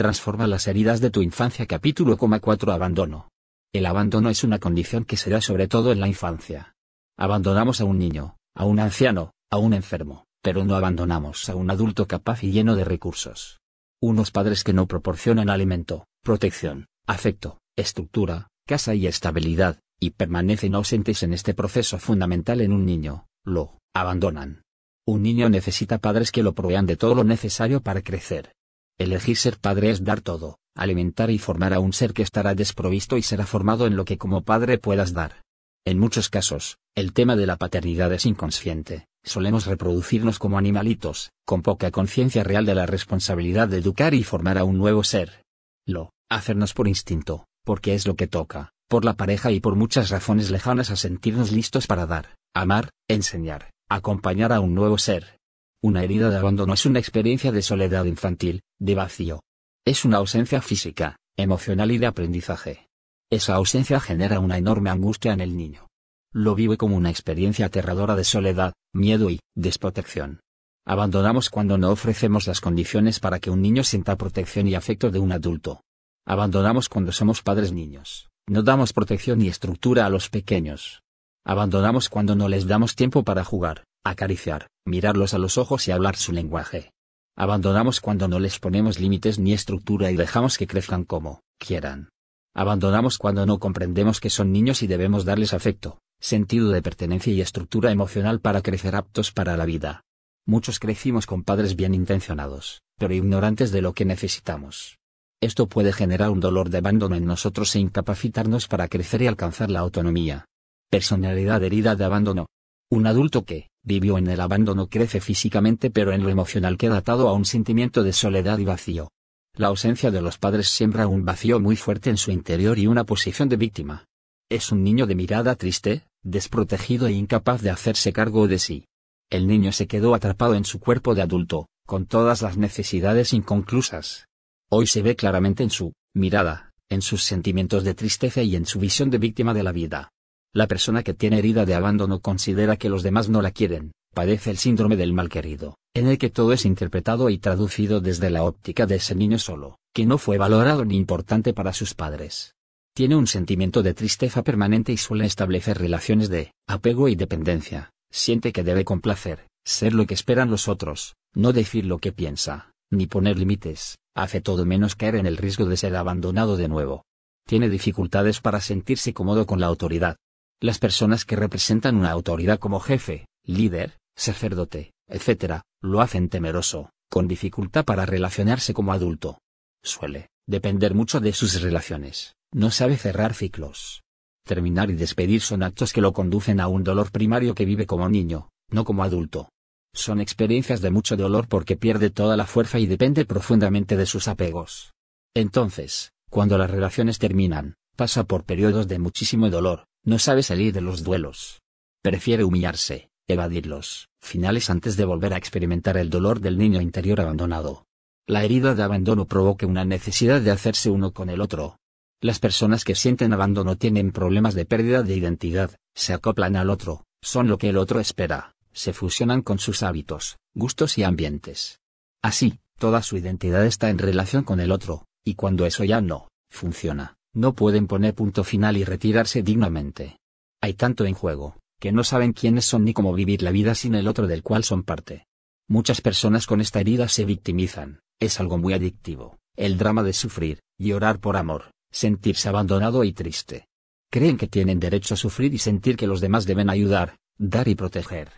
Transforma las heridas de tu infancia. Capítulo 4 Abandono. El abandono es una condición que se da sobre todo en la infancia. Abandonamos a un niño, a un anciano, a un enfermo, pero no abandonamos a un adulto capaz y lleno de recursos. Unos padres que no proporcionan alimento, protección, afecto, estructura, casa y estabilidad, y permanecen ausentes en este proceso fundamental en un niño, lo abandonan. Un niño necesita padres que lo provean de todo lo necesario para crecer. Elegir ser padre es dar todo, alimentar y formar a un ser que estará desprovisto y será formado en lo que como padre puedas dar. En muchos casos, el tema de la paternidad es inconsciente, solemos reproducirnos como animalitos, con poca conciencia real de la responsabilidad de educar y formar a un nuevo ser. Lo, hacernos por instinto, porque es lo que toca, por la pareja y por muchas razones lejanas a sentirnos listos para dar, amar, enseñar, acompañar a un nuevo ser. Una herida de abandono es una experiencia de soledad infantil, de vacío. Es una ausencia física, emocional y de aprendizaje. Esa ausencia genera una enorme angustia en el niño. Lo vive como una experiencia aterradora de soledad, miedo y desprotección. Abandonamos cuando no ofrecemos las condiciones para que un niño sienta protección y afecto de un adulto. Abandonamos cuando somos padres niños, no damos protección ni estructura a los pequeños. Abandonamos cuando no les damos tiempo para jugar, acariciar, mirarlos a los ojos y hablar su lenguaje. Abandonamos cuando no les ponemos límites ni estructura y dejamos que crezcan como quieran. Abandonamos cuando no comprendemos que son niños y debemos darles afecto, sentido de pertenencia y estructura emocional para crecer aptos para la vida. Muchos crecimos con padres bien intencionados, pero ignorantes de lo que necesitamos. Esto puede generar un dolor de abandono en nosotros e incapacitarnos para crecer y alcanzar la autonomía. Personalidad herida de abandono. Un adulto que, vivió en el abandono crece físicamente pero en lo emocional queda atado a un sentimiento de soledad y vacío. La ausencia de los padres siembra un vacío muy fuerte en su interior y una posición de víctima. Es un niño de mirada triste, desprotegido e incapaz de hacerse cargo de sí. El niño se quedó atrapado en su cuerpo de adulto, con todas las necesidades inconclusas. Hoy se ve claramente en su mirada, en sus sentimientos de tristeza y en su visión de víctima de la vida. La persona que tiene herida de abandono considera que los demás no la quieren, padece el síndrome del mal querido, en el que todo es interpretado y traducido desde la óptica de ese niño solo, que no fue valorado ni importante para sus padres. Tiene un sentimiento de tristeza permanente y suele establecer relaciones de apego y dependencia, siente que debe complacer, ser lo que esperan los otros, no decir lo que piensa, ni poner límites, hace todo menos caer en el riesgo de ser abandonado de nuevo. Tiene dificultades para sentirse cómodo con la autoridad, las personas que representan una autoridad como jefe, líder, sacerdote, etc., lo hacen temeroso, con dificultad para relacionarse como adulto. Suele depender mucho de sus relaciones, no sabe cerrar ciclos. Terminar y despedir son actos que lo conducen a un dolor primario que vive como niño, no como adulto. Son experiencias de mucho dolor porque pierde toda la fuerza y depende profundamente de sus apegos. Entonces, cuando las relaciones terminan, pasa por periodos de muchísimo dolor, no sabe salir de los duelos. Prefiere humillarse, evadirlos, finales antes de volver a experimentar el dolor del niño interior abandonado. La herida de abandono provoca una necesidad de hacerse uno con el otro. Las personas que sienten abandono tienen problemas de pérdida de identidad, se acoplan al otro, son lo que el otro espera, se fusionan con sus hábitos, gustos y ambientes. Así, toda su identidad está en relación con el otro, y cuando eso ya no funciona, no pueden poner punto final y retirarse dignamente. Hay tanto en juego, que no saben quiénes son ni cómo vivir la vida sin el otro del cual son parte. Muchas personas con esta herida se victimizan, es algo muy adictivo, el drama de sufrir, llorar por amor, sentirse abandonado y triste. Creen que tienen derecho a sufrir y sentir que los demás deben ayudar, dar y proteger.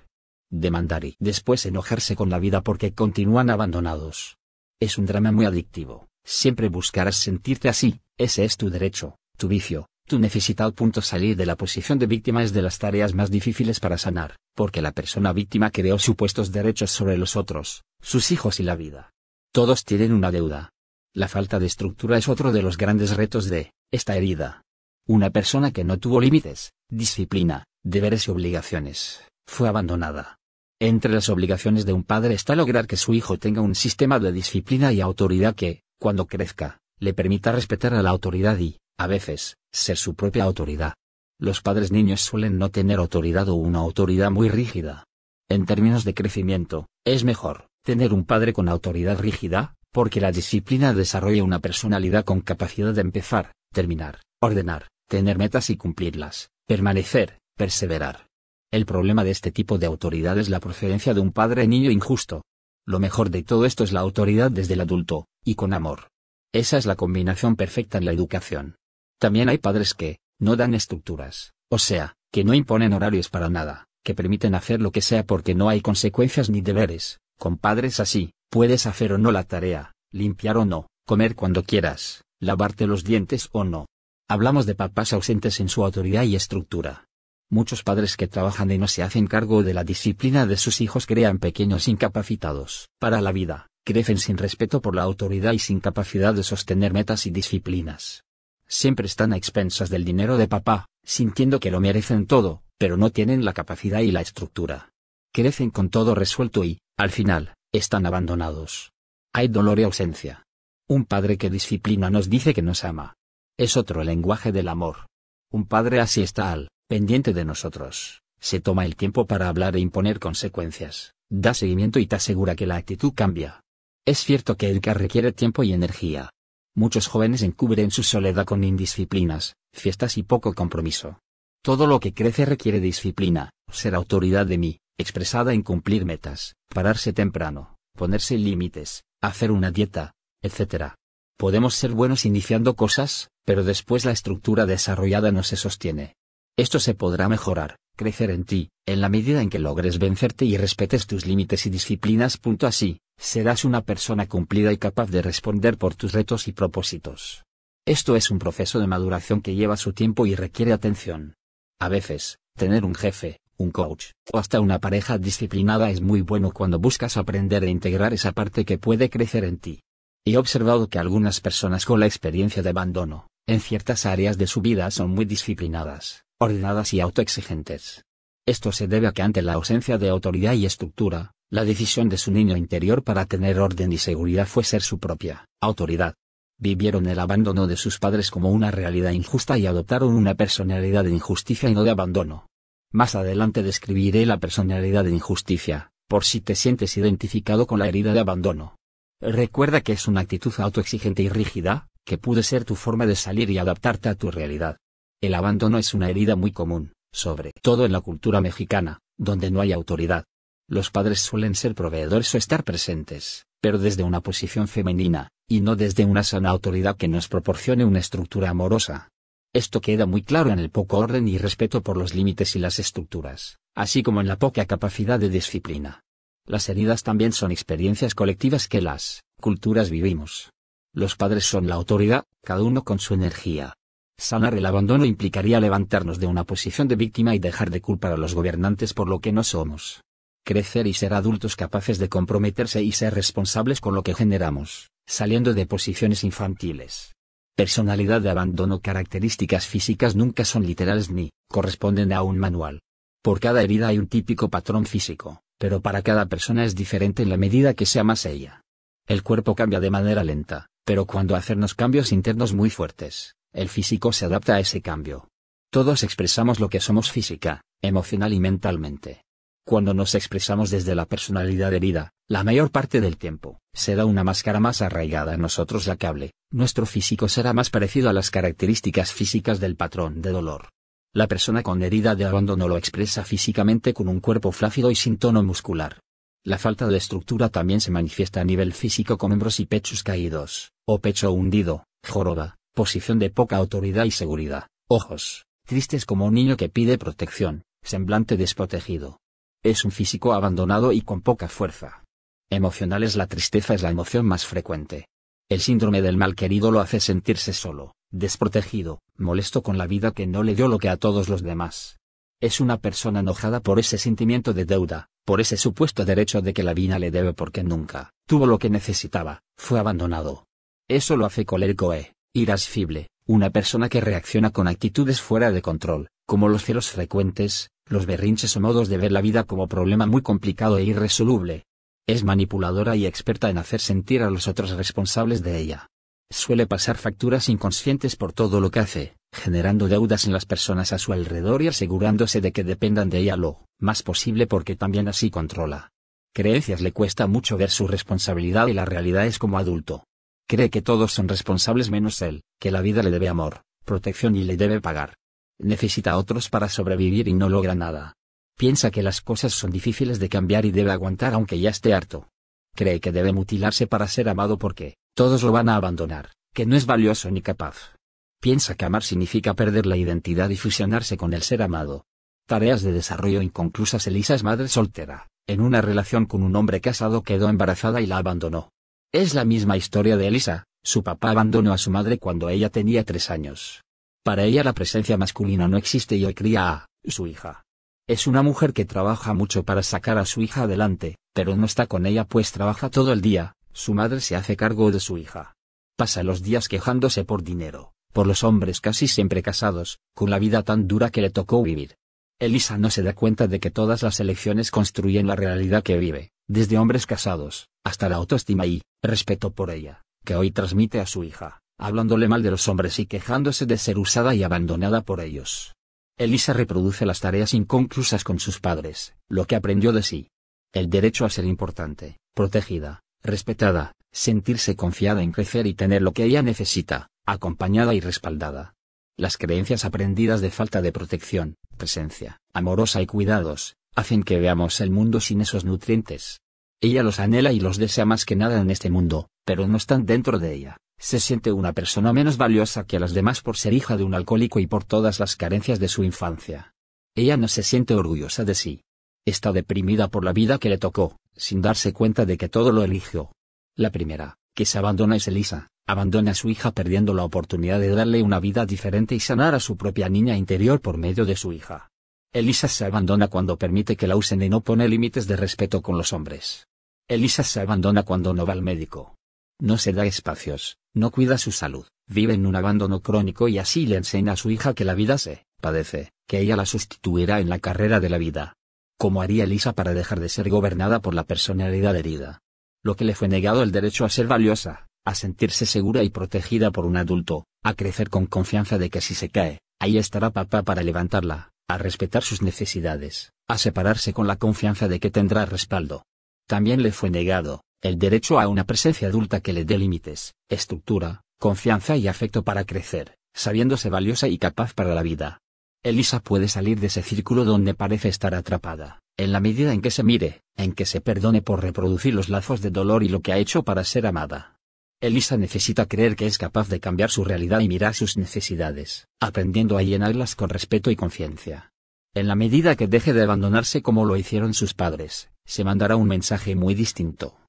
Demandar y después enojarse con la vida porque continúan abandonados. Es un drama muy adictivo, siempre buscarás sentirte así, ese es tu derecho, tu vicio, tu necesidad. Salir de la posición de víctima es de las tareas más difíciles para sanar, porque la persona víctima creó supuestos derechos sobre los otros, sus hijos y la vida. Todos tienen una deuda. La falta de estructura es otro de los grandes retos de esta herida. Una persona que no tuvo límites, disciplina, deberes y obligaciones, fue abandonada. Entre las obligaciones de un padre está lograr que su hijo tenga un sistema de disciplina y autoridad que, cuando crezca, le permita respetar a la autoridad y, a veces, ser su propia autoridad. Los padres niños suelen no tener autoridad o una autoridad muy rígida. En términos de crecimiento, es mejor tener un padre con autoridad rígida, Porque la disciplina desarrolla una personalidad con capacidad de empezar, terminar, ordenar, tener metas y cumplirlas, permanecer, perseverar. El problema de este tipo de autoridad es la procedencia de un padre niño injusto. Lo mejor de todo esto es la autoridad desde el adulto, y con amor. Esa es la combinación perfecta en la educación. También hay padres que, no dan estructuras, o sea, que no imponen horarios para nada, que permiten hacer lo que sea porque no hay consecuencias ni deberes. Con padres así, puedes hacer o no la tarea, limpiar o no, comer cuando quieras, lavarte los dientes o no. Hablamos de papás ausentes en su autoridad y estructura. Muchos padres que trabajan y no se hacen cargo de la disciplina de sus hijos crean pequeños incapacitados para la vida, crecen sin respeto por la autoridad y sin capacidad de sostener metas y disciplinas. Siempre están a expensas del dinero de papá, sintiendo que lo merecen todo, pero no tienen la capacidad y la estructura. Crecen con todo resuelto y, al final, están abandonados. Hay dolor y ausencia. Un padre que disciplina nos dice que nos ama. Es otro lenguaje del amor. Un padre así está al pendiente de nosotros, se toma el tiempo para hablar e imponer consecuencias, da seguimiento y te asegura que la actitud cambia. Es cierto que educar requiere tiempo y energía. Muchos jóvenes encubren su soledad con indisciplinas, fiestas y poco compromiso. Todo lo que crece requiere disciplina, ser autoridad de mí, expresada en cumplir metas, pararse temprano, ponerse límites, hacer una dieta, etc. Podemos ser buenos iniciando cosas, pero después la estructura desarrollada no se sostiene. Esto se podrá mejorar, crecer en ti, en la medida en que logres vencerte y respetes tus límites y disciplinas. Así, serás una persona cumplida y capaz de responder por tus retos y propósitos. Esto es un proceso de maduración que lleva su tiempo y requiere atención. A veces, tener un jefe, un coach, o hasta una pareja disciplinada es muy bueno cuando buscas aprender e integrar esa parte que puede crecer en ti. He observado que algunas personas con la experiencia de abandono, en ciertas áreas de su vida son muy disciplinadas, ordenadas y autoexigentes. Esto se debe a que ante la ausencia de autoridad y estructura, la decisión de su niño interior para tener orden y seguridad fue ser su propia autoridad. Vivieron el abandono de sus padres como una realidad injusta y adoptaron una personalidad de injusticia y no de abandono. Más adelante describiré la personalidad de injusticia, por si te sientes identificado con la herida de abandono. Recuerda que es una actitud autoexigente y rígida, que puede ser tu forma de salir y adaptarte a tu realidad. El abandono es una herida muy común, sobre todo en la cultura mexicana, donde no hay autoridad. Los padres suelen ser proveedores o estar presentes, pero desde una posición femenina, y no desde una sana autoridad que nos proporcione una estructura amorosa. Esto queda muy claro en el poco orden y respeto por los límites y las estructuras, así como en la poca capacidad de disciplina. Las heridas también son experiencias colectivas que las culturas vivimos. Los padres son la autoridad, cada uno con su energía, Sanar el abandono implicaría levantarnos de una posición de víctima y dejar de culpar a los gobernantes por lo que no somos. Crecer y ser adultos capaces de comprometerse y ser responsables con lo que generamos, saliendo de posiciones infantiles. Personalidad de abandono Características físicas nunca son literales ni corresponden a un manual. Por cada herida hay un típico patrón físico, pero para cada persona es diferente en la medida que sea más ella. El cuerpo cambia de manera lenta, pero cuando hacernos cambios internos muy fuertes, el físico se adapta a ese cambio. Todos expresamos lo que somos física, emocional y mentalmente. Cuando nos expresamos desde la personalidad herida, la mayor parte del tiempo, será una máscara más arraigada en nosotros la que hable, nuestro físico será más parecido a las características físicas del patrón de dolor. La persona con herida de abandono lo expresa físicamente con un cuerpo flácido y sin tono muscular. La falta de estructura también se manifiesta a nivel físico con hombros y pechos caídos, o pecho hundido, joroba, posición de poca autoridad y seguridad, ojos, tristes como un niño que pide protección, semblante desprotegido. Es un físico abandonado y con poca fuerza. Emocional es la tristeza es la emoción más frecuente. El síndrome del mal querido lo hace sentirse solo, desprotegido, molesto con la vida que no le dio lo que a todos los demás. Es una persona enojada por ese sentimiento de deuda, por ese supuesto derecho de que la vida le debe porque nunca tuvo lo que necesitaba, fue abandonado. Eso lo hace colérico e irascible, una persona que reacciona con actitudes fuera de control, como los celos frecuentes, los berrinches o modos de ver la vida como problema muy complicado e irresoluble. Es manipuladora y experta en hacer sentir a los otros responsables de ella. Suele pasar facturas inconscientes por todo lo que hace, generando deudas en las personas a su alrededor y asegurándose de que dependan de ella lo más posible porque también así controla. Creencias le cuesta mucho ver su responsabilidad y la realidad es como adulto. Cree que todos son responsables menos él, que la vida le debe amor, protección y le debe pagar. Necesita a otros para sobrevivir y no logra nada. Piensa que las cosas son difíciles de cambiar y debe aguantar aunque ya esté harto. Cree que debe mutilarse para ser amado porque, todos lo van a abandonar, que no es valioso ni capaz. Piensa que amar significa perder la identidad y fusionarse con el ser amado. Tareas de desarrollo inconclusas Elisa es madre soltera, en una relación con un hombre casado quedó embarazada y la abandonó. Es la misma historia de Elisa, su papá abandonó a su madre cuando ella tenía tres años. Para ella la presencia masculina no existe y hoy cría a su hija. Es una mujer que trabaja mucho para sacar a su hija adelante, pero no está con ella pues trabaja todo el día, su madre se hace cargo de su hija. Pasa los días quejándose por dinero, por los hombres casi siempre casados, con la vida tan dura que le tocó vivir. Elisa no se da cuenta de que todas las elecciones construyen la realidad que vive, desde hombres casados, hasta la autoestima y respeto por ella, que hoy transmite a su hija, hablándole mal de los hombres y quejándose de ser usada y abandonada por ellos. Elisa reproduce las tareas inconclusas con sus padres, lo que aprendió de sí. El derecho a ser importante, protegida, respetada, sentirse confiada en crecer y tener lo que ella necesita, acompañada y respaldada. Las creencias aprendidas de falta de protección, presencia, amorosa y cuidados, hacen que veamos el mundo sin esos nutrientes. Ella los anhela y los desea más que nada en este mundo, pero no están dentro de ella. Se siente una persona menos valiosa que las demás por ser hija de un alcohólico y por todas las carencias de su infancia. Ella no se siente orgullosa de sí. Está deprimida por la vida que le tocó, sin darse cuenta de que todo lo eligió. La primera, que se abandona es Elisa, abandona a su hija perdiendo la oportunidad de darle una vida diferente y sanar a su propia niña interior por medio de su hija. Elisa se abandona cuando permite que la usen y no pone límites de respeto con los hombres. Elisa se abandona cuando no va al médico. No se da espacios, no cuida su salud, vive en un abandono crónico y así le enseña a su hija que la vida se padece, que ella la sustituirá en la carrera de la vida. ¿Cómo haría Elisa para dejar de ser gobernada por la personalidad herida? Lo que le fue negado el derecho a ser valiosa, a sentirse segura y protegida por un adulto, a crecer con confianza de que si se cae, ahí estará papá para levantarla, a respetar sus necesidades, a separarse con la confianza de que tendrá respaldo. También le fue negado, el derecho a una presencia adulta que le dé límites, estructura, confianza y afecto para crecer, sabiéndose valiosa y capaz para la vida. Elisa puede salir de ese círculo donde parece estar atrapada, en la medida en que se mire, en que se perdone por reproducir los lazos de dolor y lo que ha hecho para ser amada. Elisa necesita creer que es capaz de cambiar su realidad y mirar sus necesidades, aprendiendo a llenarlas con respeto y conciencia. En la medida que deje de abandonarse como lo hicieron sus padres, se mandará un mensaje muy distinto.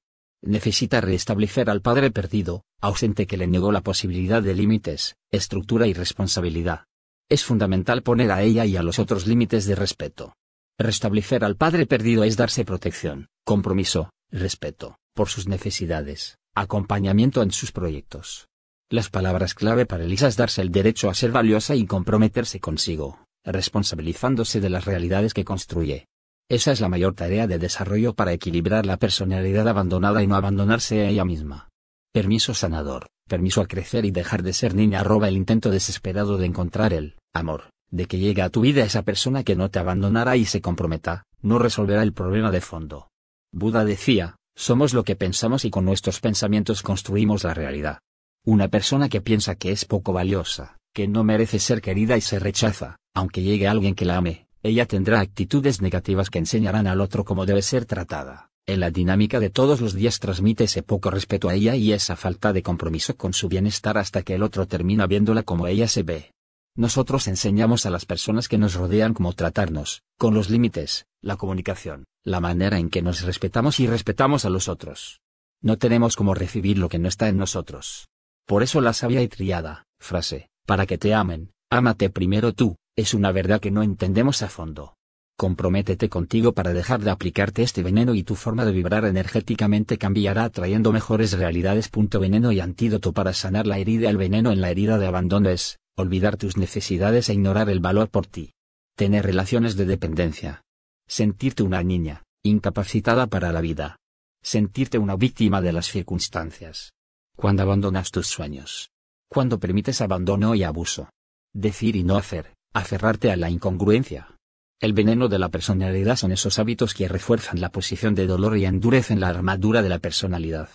Necesita restablecer al padre perdido, ausente que le negó la posibilidad de límites, estructura y responsabilidad. Es fundamental poner a ella y a los otros límites de respeto. Restablecer al padre perdido es darse protección, compromiso, respeto, por sus necesidades, acompañamiento en sus proyectos. Las palabras clave para Elisa es darse el derecho a ser valiosa y comprometerse consigo, responsabilizándose de las realidades que construye. Esa es la mayor tarea de desarrollo para equilibrar la personalidad abandonada y no abandonarse a ella misma. Permiso sanador, permiso a crecer y dejar de ser niña arroba el intento desesperado de encontrar el amor, de que llegue a tu vida esa persona que no te abandonará y se comprometa, no resolverá el problema de fondo. Buda decía, somos lo que pensamos y con nuestros pensamientos construimos la realidad. Una persona que piensa que es poco valiosa, que no merece ser querida y se rechaza, aunque llegue alguien que la ame, ella tendrá actitudes negativas que enseñarán al otro cómo debe ser tratada. En la dinámica de todos los días transmite ese poco respeto a ella y esa falta de compromiso con su bienestar hasta que el otro termina viéndola como ella se ve. Nosotros enseñamos a las personas que nos rodean cómo tratarnos, con los límites, la comunicación, la manera en que nos respetamos y respetamos a los otros. No tenemos cómo recibir lo que no está en nosotros. Por eso la sabia y triada, frase, para que te amen, ámate primero tú, es una verdad que no entendemos a fondo. Comprométete contigo para dejar de aplicarte este veneno y tu forma de vibrar energéticamente cambiará atrayendo mejores realidades. Veneno y antídoto para sanar la herida. El veneno en la herida de abandono es, olvidar tus necesidades e ignorar el valor por ti. Tener relaciones de dependencia. Sentirte una niña, incapacitada para la vida. Sentirte una víctima de las circunstancias. Cuando abandonas tus sueños. Cuando permites abandono y abuso. Decir y no hacer, aferrarte a la incongruencia. El veneno de la personalidad son esos hábitos que refuerzan la posición de dolor y endurecen la armadura de la personalidad.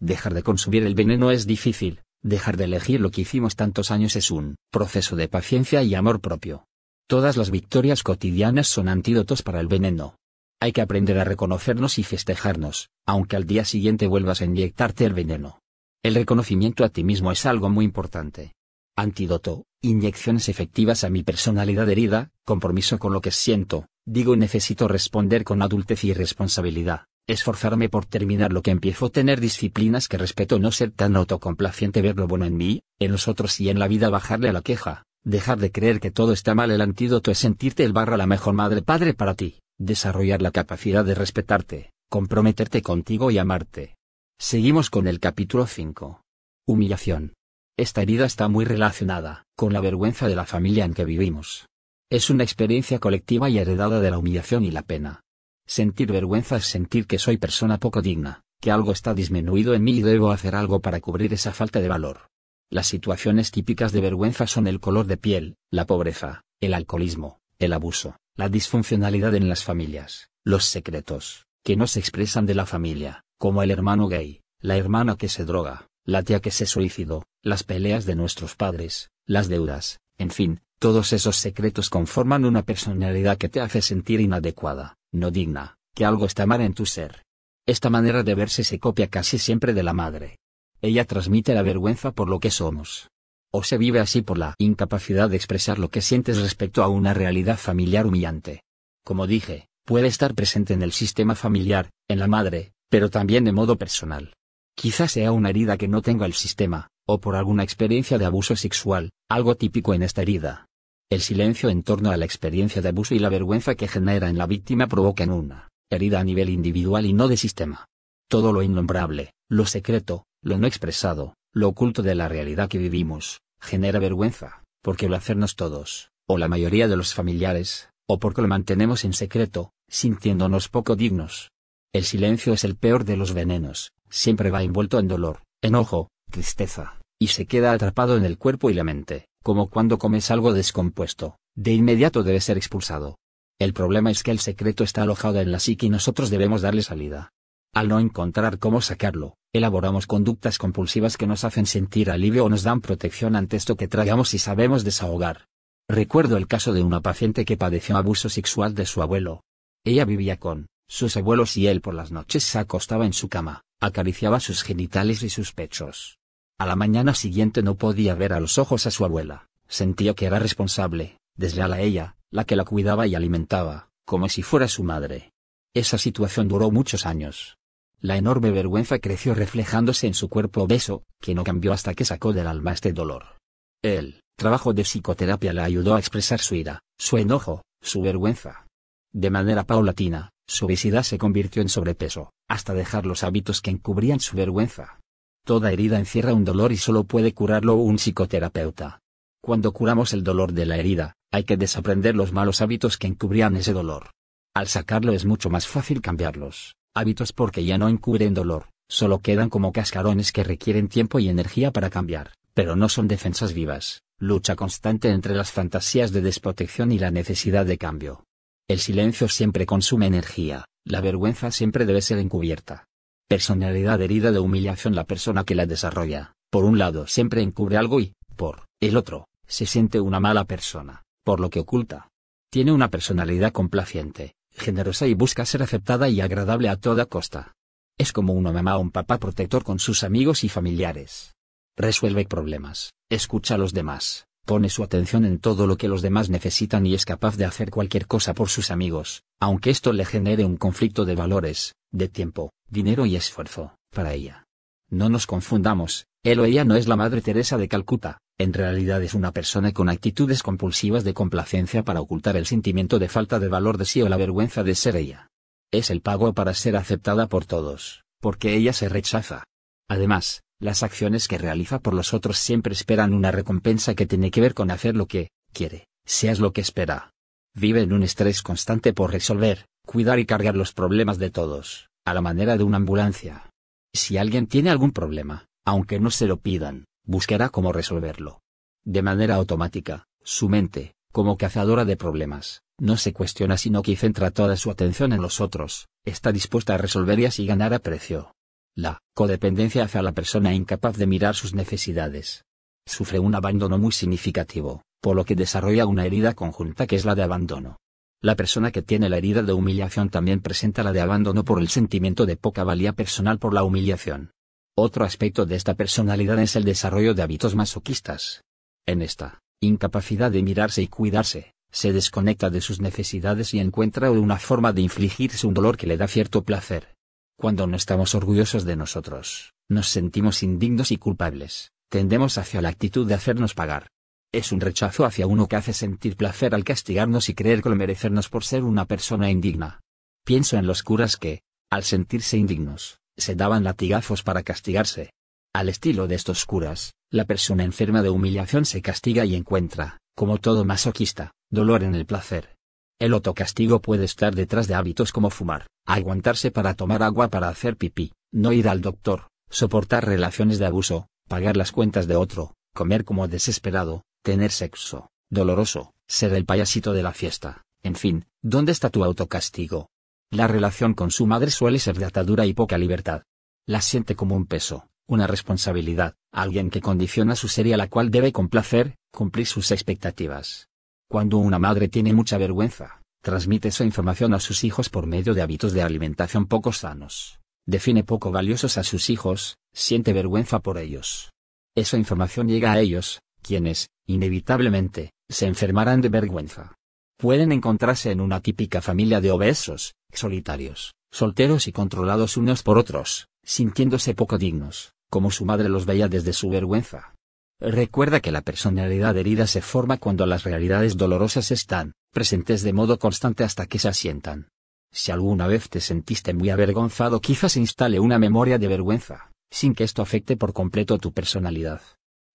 Dejar de consumir el veneno es difícil, dejar de elegir lo que hicimos tantos años es un proceso de paciencia y amor propio. Todas las victorias cotidianas son antídotos para el veneno. Hay que aprender a reconocernos y festejarnos, aunque al día siguiente vuelvas a inyectarte el veneno. El reconocimiento a ti mismo es algo muy importante. Antídoto, inyecciones efectivas a mi personalidad herida, compromiso con lo que siento, digo necesito responder con adultez y responsabilidad, esforzarme por terminar lo que empiezo, tener disciplinas que respeto, no ser tan autocomplaciente, ver lo bueno en mí, en los otros y en la vida, bajarle a la queja, dejar de creer que todo está mal. El antídoto es sentirte el barra la mejor madre padre para ti, desarrollar la capacidad de respetarte, comprometerte contigo y amarte. Seguimos con el capítulo 5. Humillación. Esta herida está muy relacionada con la vergüenza de la familia en que vivimos. Es una experiencia colectiva y heredada de la humillación y la pena. Sentir vergüenza es sentir que soy persona poco digna, que algo está disminuido en mí y debo hacer algo para cubrir esa falta de valor. Las situaciones típicas de vergüenza son el color de piel, la pobreza, el alcoholismo, el abuso, la disfuncionalidad en las familias, los secretos, que no se expresan de la familia, como el hermano gay, la hermana que se droga, la tía que se suicidó, las peleas de nuestros padres, las deudas, en fin, todos esos secretos conforman una personalidad que te hace sentir inadecuada, no digna, que algo está mal en tu ser. Esta manera de verse se copia casi siempre de la madre. Ella transmite la vergüenza por lo que somos. O se vive así por la incapacidad de expresar lo que sientes respecto a una realidad familiar humillante. Como dije, puede estar presente en el sistema familiar, en la madre, pero también de modo personal. Quizás sea una herida que no tenga el sistema, o por alguna experiencia de abuso sexual, algo típico en esta herida. El silencio en torno a la experiencia de abuso y la vergüenza que genera en la víctima provocan una herida a nivel individual y no de sistema. Todo lo innombrable, lo secreto, lo no expresado, lo oculto de la realidad que vivimos, genera vergüenza, porque lo hacernos todos, o la mayoría de los familiares, o porque lo mantenemos en secreto, sintiéndonos poco dignos. El silencio es el peor de los venenos, siempre va envuelto en dolor, enojo, tristeza, y se queda atrapado en el cuerpo y la mente, como cuando comes algo descompuesto, de inmediato debe ser expulsado. El problema es que el secreto está alojado en la psique y nosotros debemos darle salida. Al no encontrar cómo sacarlo, elaboramos conductas compulsivas que nos hacen sentir alivio o nos dan protección ante esto que tragamos y sabemos desahogar. Recuerdo el caso de una paciente que padeció abuso sexual de su abuelo. Ella vivía con sus abuelos y él por las noches se acostaba en su cama, acariciaba sus genitales y sus pechos. A la mañana siguiente no podía ver a los ojos a su abuela, sentía que era responsable, desleal a ella, la que la cuidaba y alimentaba, como si fuera su madre. Esa situación duró muchos años. La enorme vergüenza creció reflejándose en su cuerpo obeso, que no cambió hasta que sacó del alma este dolor. El trabajo de psicoterapia le ayudó a expresar su ira, su enojo, su vergüenza. De manera paulatina, su obesidad se convirtió en sobrepeso, hasta dejar los hábitos que encubrían su vergüenza. Toda herida encierra un dolor y solo puede curarlo un psicoterapeuta. Cuando curamos el dolor de la herida, hay que desaprender los malos hábitos que encubrían ese dolor. Al sacarlo es mucho más fácil cambiarlos, hábitos porque ya no encubren dolor, solo quedan como cascarones que requieren tiempo y energía para cambiar, pero no son defensas vivas, lucha constante entre las fantasías de desprotección y la necesidad de cambio. El silencio siempre consume energía, la vergüenza siempre debe ser encubierta. Personalidad herida de humillación La persona que la desarrolla, por un lado siempre encubre algo y, por el otro, se siente una mala persona, por lo que oculta. Tiene una personalidad complaciente, generosa y busca ser aceptada y agradable a toda costa. Es como una mamá o un papá protector con sus amigos y familiares. Resuelve problemas, escucha a los demás, pone su atención en todo lo que los demás necesitan y es capaz de hacer cualquier cosa por sus amigos, aunque esto le genere un conflicto de valores, de tiempo, dinero y esfuerzo, para ella. No nos confundamos, él o ella no es la Madre Teresa de Calcuta, en realidad es una persona con actitudes compulsivas de complacencia para ocultar el sentimiento de falta de valor de sí o la vergüenza de ser ella. Es el pago para ser aceptada por todos, porque ella se rechaza. Además, las acciones que realiza por los otros siempre esperan una recompensa que tiene que ver con hacer lo que quiere, seas lo que espera. Vive en un estrés constante por resolver, cuidar y cargar los problemas de todos, a la manera de una ambulancia. Si alguien tiene algún problema, aunque no se lo pidan, buscará cómo resolverlo. De manera automática, su mente, como cazadora de problemas, no se cuestiona sino que centra toda su atención en los otros, está dispuesta a resolver y así ganar a precio. La codependencia hacia la persona incapaz de mirar sus necesidades. Sufre un abandono muy significativo, por lo que desarrolla una herida conjunta que es la de abandono. La persona que tiene la herida de humillación también presenta la de abandono por el sentimiento de poca valía personal por la humillación. Otro aspecto de esta personalidad es el desarrollo de hábitos masoquistas. En esta incapacidad de mirarse y cuidarse, se desconecta de sus necesidades y encuentra una forma de infligirse un dolor que le da cierto placer. Cuando no estamos orgullosos de nosotros, nos sentimos indignos y culpables, tendemos hacia la actitud de hacernos pagar. Es un rechazo hacia uno que hace sentir placer al castigarnos y creer que lo merecernos por ser una persona indigna. Pienso en los curas que, al sentirse indignos, se daban latigazos para castigarse. Al estilo de estos curas, la persona enferma de humillación se castiga y encuentra, como todo masoquista, dolor en el placer. El autocastigo puede estar detrás de hábitos como fumar, aguantarse para tomar agua para hacer pipí, no ir al doctor, soportar relaciones de abuso, pagar las cuentas de otro, comer como desesperado, tener sexo, doloroso, ser el payasito de la fiesta, en fin, ¿dónde está tu autocastigo? La relación con su madre suele ser de atadura y poca libertad. La siente como un peso, una responsabilidad, alguien que condiciona su serie a la cual debe complacer, cumplir sus expectativas. Cuando una madre tiene mucha vergüenza, transmite esa información a sus hijos por medio de hábitos de alimentación poco sanos. Define poco valiosos a sus hijos, siente vergüenza por ellos. Esa información llega a ellos, quienes, inevitablemente, se enfermarán de vergüenza. Pueden encontrarse en una típica familia de obesos, solitarios, solteros y controlados unos por otros, sintiéndose poco dignos, como su madre los veía desde su vergüenza. Recuerda que la personalidad herida se forma cuando las realidades dolorosas están presentes de modo constante hasta que se asientan. Si alguna vez te sentiste muy avergonzado, quizás instale una memoria de vergüenza, sin que esto afecte por completo tu personalidad.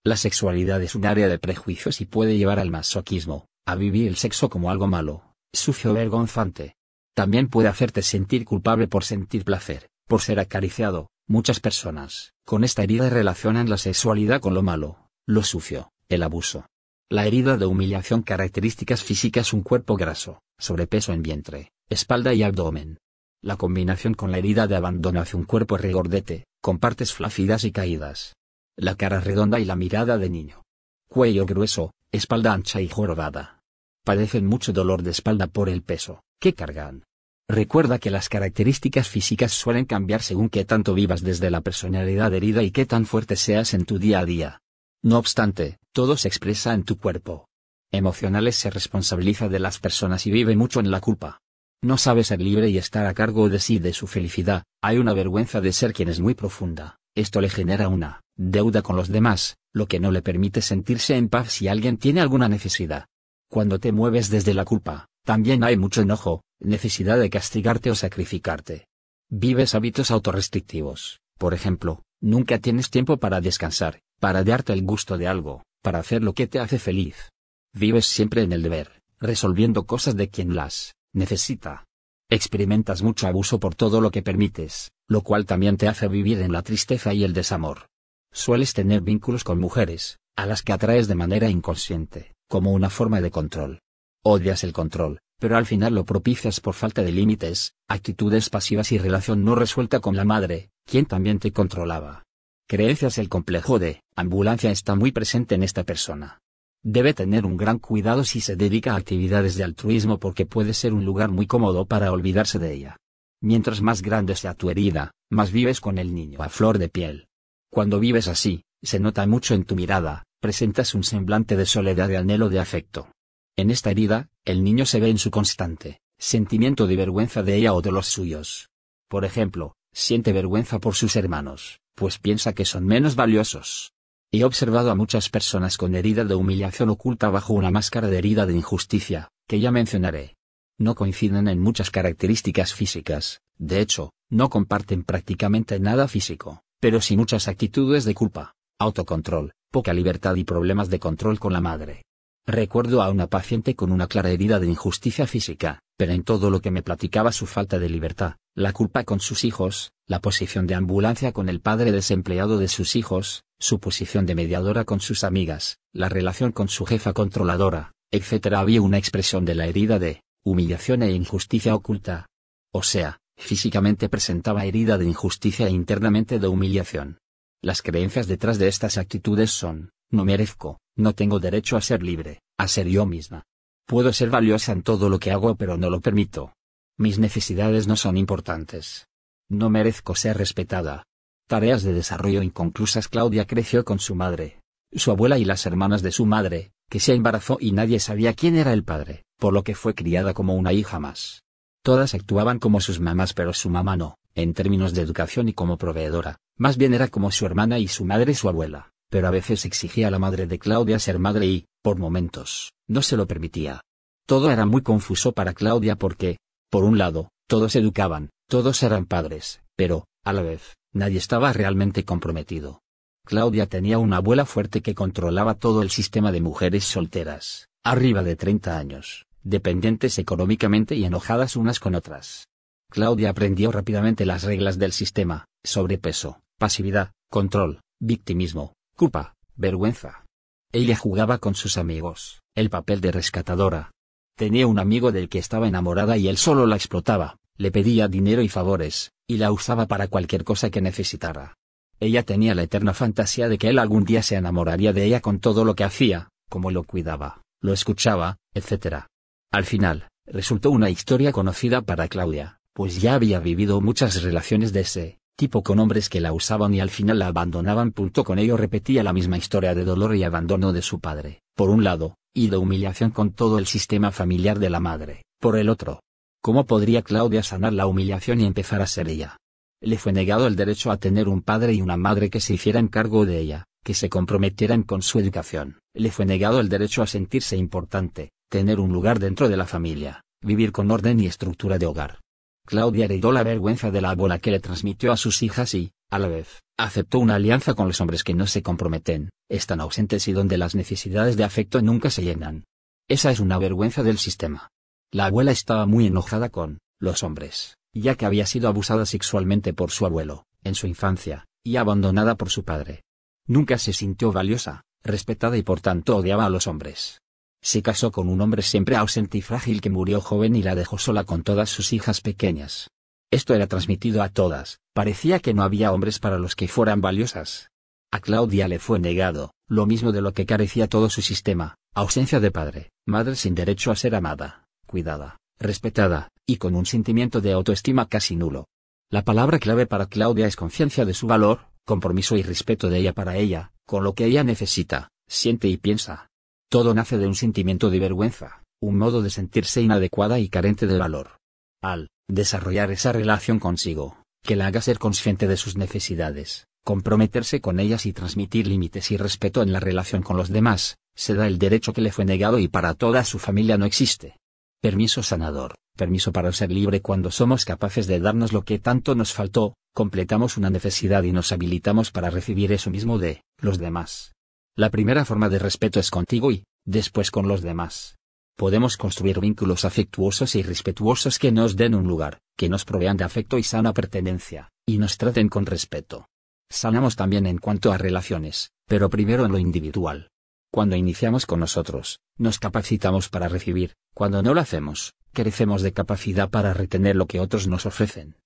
La sexualidad es un área de prejuicios y puede llevar al masoquismo, a vivir el sexo como algo malo, sucio o vergonzante. También puede hacerte sentir culpable por sentir placer, por ser acariciado. Muchas personas, con esta herida relacionan la sexualidad con lo malo, lo sucio, el abuso. La herida de humillación características físicas un cuerpo graso, sobrepeso en vientre, espalda y abdomen. La combinación con la herida de abandono hace un cuerpo regordete, con partes flácidas y caídas. La cara redonda y la mirada de niño. Cuello grueso, espalda ancha y jorobada. Padecen mucho dolor de espalda por el peso, que cargan. Recuerda que las características físicas suelen cambiar según qué tanto vivas desde la personalidad herida y qué tan fuerte seas en tu día a día. No obstante, todo se expresa en tu cuerpo. Emocionales se responsabiliza de las personas y vive mucho en la culpa. No sabe ser libre y estar a cargo de sí de su felicidad, hay una vergüenza de ser quien es muy profunda, esto le genera una deuda con los demás, lo que no le permite sentirse en paz si alguien tiene alguna necesidad. Cuando te mueves desde la culpa, también hay mucho enojo, necesidad de castigarte o sacrificarte. Vives hábitos autorrestrictivos, por ejemplo, nunca tienes tiempo para descansar, para darte el gusto de algo, para hacer lo que te hace feliz. Vives siempre en el deber, resolviendo cosas de quien las necesita. Experimentas mucho abuso por todo lo que permites, lo cual también te hace vivir en la tristeza y el desamor. Sueles tener vínculos con mujeres, a las que atraes de manera inconsciente, como una forma de control. Odias el control, pero al final lo propicias por falta de límites, actitudes pasivas y relación no resuelta con la madre, quien también te controlaba. Creencias El complejo de ambulancia está muy presente en esta persona. Debe tener un gran cuidado si se dedica a actividades de altruismo porque puede ser un lugar muy cómodo para olvidarse de ella. Mientras más grande sea tu herida, más vives con el niño a flor de piel. Cuando vives así, se nota mucho en tu mirada, presentas un semblante de soledad y anhelo de afecto. En esta herida, el niño se ve en su constante sentimiento de vergüenza de ella o de los suyos. Por ejemplo, siente vergüenza por sus hermanos, pues piensa que son menos valiosos. He observado a muchas personas con herida de humillación oculta bajo una máscara de herida de injusticia, que ya mencionaré. No coinciden en muchas características físicas, de hecho, no comparten prácticamente nada físico, pero sí muchas actitudes de culpa, autocontrol, poca libertad y problemas de control con la madre. Recuerdo a una paciente con una clara herida de injusticia física, pero en todo lo que me platicaba su falta de libertad, la culpa con sus hijos, la posición de ambulancia con el padre desempleado de sus hijos, su posición de mediadora con sus amigas, la relación con su jefa controladora, etc. Había una expresión de la herida de humillación e injusticia oculta. O sea, físicamente presentaba herida de injusticia e internamente de humillación. Las creencias detrás de estas actitudes son, no merezco, no tengo derecho a ser libre, a ser yo misma. Puedo ser valiosa en todo lo que hago pero no lo permito. Mis necesidades no son importantes. No merezco ser respetada. Tareas de desarrollo inconclusas Claudia creció con su madre, su abuela y las hermanas de su madre, que se embarazó y nadie sabía quién era el padre, por lo que fue criada como una hija más. Todas actuaban como sus mamás pero su mamá no, en términos de educación y como proveedora, más bien era como su hermana y su madre su abuela, pero a veces exigía a la madre de Claudia ser madre y, por momentos, no se lo permitía. Todo era muy confuso para Claudia porque, por un lado, todos educaban, todos eran padres, pero, a la vez, nadie estaba realmente comprometido. Claudia tenía una abuela fuerte que controlaba todo el sistema de mujeres solteras, arriba de 30 años, dependientes económicamente y enojadas unas con otras. Claudia aprendió rápidamente las reglas del sistema, sobrepeso, pasividad, control, victimismo, culpa, vergüenza. Ella jugaba con sus amigos, el papel de rescatadora. Tenía un amigo del que estaba enamorada y él solo la explotaba, le pedía dinero y favores, y la usaba para cualquier cosa que necesitara. Ella tenía la eterna fantasía de que él algún día se enamoraría de ella con todo lo que hacía, como lo cuidaba, lo escuchaba, etc. Al final, resultó una historia conocida para Claudia, pues ya había vivido muchas relaciones de ese tipo con hombres que la usaban y al final la abandonaban. Con ello repetía la misma historia de dolor y abandono de su padre, por un lado, y de humillación con todo el sistema familiar de la madre, por el otro. ¿Cómo podría Claudia sanar la humillación y empezar a ser ella? Le fue negado el derecho a tener un padre y una madre que se hicieran cargo de ella, que se comprometieran con su educación. Le fue negado el derecho a sentirse importante, tener un lugar dentro de la familia, vivir con orden y estructura de hogar. Claudia heredó la vergüenza de la abuela que le transmitió a sus hijas y, a la vez, aceptó una alianza con los hombres que no se comprometen, están ausentes y donde las necesidades de afecto nunca se llenan. Esa es una vergüenza del sistema. La abuela estaba muy enojada con los hombres, ya que había sido abusada sexualmente por su abuelo, en su infancia, y abandonada por su padre. Nunca se sintió valiosa, respetada y por tanto odiaba a los hombres. Se casó con un hombre siempre ausente y frágil que murió joven y la dejó sola con todas sus hijas pequeñas. Esto era transmitido a todas, parecía que no había hombres para los que fueran valiosas. A Claudia le fue negado, lo mismo de lo que carecía todo su sistema, ausencia de padre, madre sin derecho a ser amada, cuidada, respetada, y con un sentimiento de autoestima casi nulo. La palabra clave para Claudia es conciencia de su valor, compromiso y respeto de ella para ella, con lo que ella necesita, siente y piensa. Todo nace de un sentimiento de vergüenza, un modo de sentirse inadecuada y carente de valor. Al desarrollar esa relación consigo, que la haga ser consciente de sus necesidades, comprometerse con ellas y transmitir límites y respeto en la relación con los demás, se da el derecho que le fue negado y para toda su familia no existe. Permiso sanador, permiso para ser libre cuando somos capaces de darnos lo que tanto nos faltó, completamos una necesidad y nos habilitamos para recibir eso mismo de los demás. La primera forma de respeto es contigo y, después con los demás. Podemos construir vínculos afectuosos y respetuosos que nos den un lugar, que nos provean de afecto y sana pertenencia, y nos traten con respeto. Sanamos también en cuanto a relaciones, pero primero en lo individual. Cuando iniciamos con nosotros, nos capacitamos para recibir, cuando no lo hacemos, carecemos de capacidad para retener lo que otros nos ofrecen.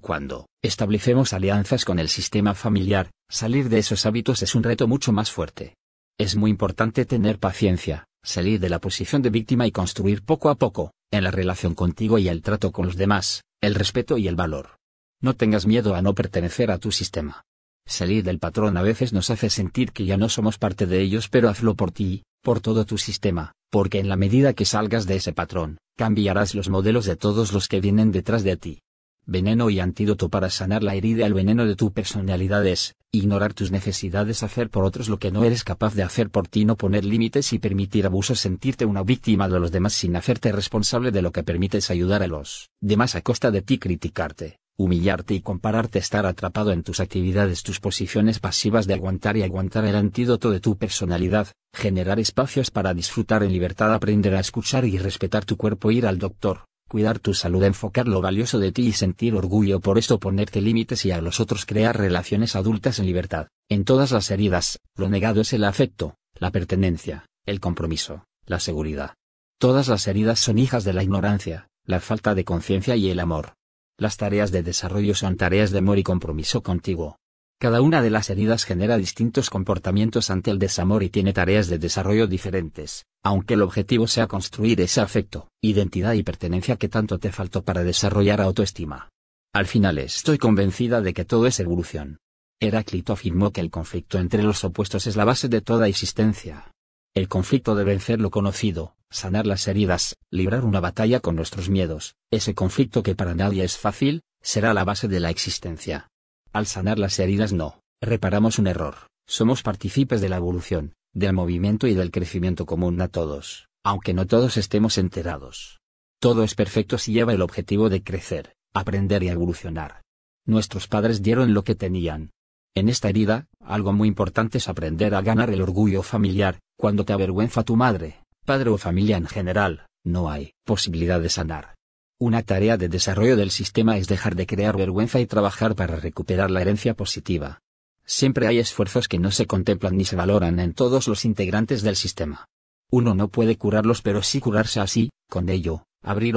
Cuando establecemos alianzas con el sistema familiar, salir de esos hábitos es un reto mucho más fuerte. Es muy importante tener paciencia, salir de la posición de víctima y construir poco a poco, en la relación contigo y el trato con los demás, el respeto y el valor. No tengas miedo a no pertenecer a tu sistema. Salir del patrón a veces nos hace sentir que ya no somos parte de ellos, pero hazlo por ti, por todo tu sistema, porque en la medida que salgas de ese patrón, cambiarás los modelos de todos los que vienen detrás de ti. Veneno y antídoto para sanar la herida. El veneno de tu personalidad es, ignorar tus necesidades, hacer por otros lo que no eres capaz de hacer por ti, no poner límites y permitir abusos, sentirte una víctima de los demás sin hacerte responsable de lo que permites ayudar a los demás a costa de ti, criticarte, humillarte y compararte, estar atrapado en tus actividades, tus posiciones pasivas de aguantar y aguantar el antídoto de tu personalidad, generar espacios para disfrutar en libertad, aprender a escuchar y respetar tu cuerpo, ir al doctor, cuidar tu salud, enfocar lo valioso de ti y sentir orgullo por esto, ponerte límites y a los otros crear relaciones adultas en libertad. En todas las heridas, lo negado es el afecto, la pertenencia, el compromiso, la seguridad. Todas las heridas son hijas de la ignorancia, la falta de conciencia y el amor. Las tareas de desarrollo son tareas de amor y compromiso contigo. Cada una de las heridas genera distintos comportamientos ante el desamor y tiene tareas de desarrollo diferentes, aunque el objetivo sea construir ese afecto, identidad y pertenencia que tanto te faltó para desarrollar autoestima. Al final estoy convencida de que todo es evolución. Heráclito afirmó que el conflicto entre los opuestos es la base de toda existencia. El conflicto de vencer lo conocido, sanar las heridas, librar una batalla con nuestros miedos, ese conflicto que para nadie es fácil, será la base de la existencia. Al sanar las heridas no, reparamos un error, somos partícipes de la evolución, del movimiento y del crecimiento común a todos, aunque no todos estemos enterados. Todo es perfecto si lleva el objetivo de crecer, aprender y evolucionar. Nuestros padres dieron lo que tenían. En esta herida, algo muy importante es aprender a ganar el orgullo familiar, cuando te avergüenza tu madre, padre o familia en general, no hay posibilidad de sanar. Una tarea de desarrollo del sistema es dejar de crear vergüenza y trabajar para recuperar la herencia positiva. Siempre hay esfuerzos que no se contemplan ni se valoran en todos los integrantes del sistema. Uno no puede curarlos pero sí curarse así, con ello, abrir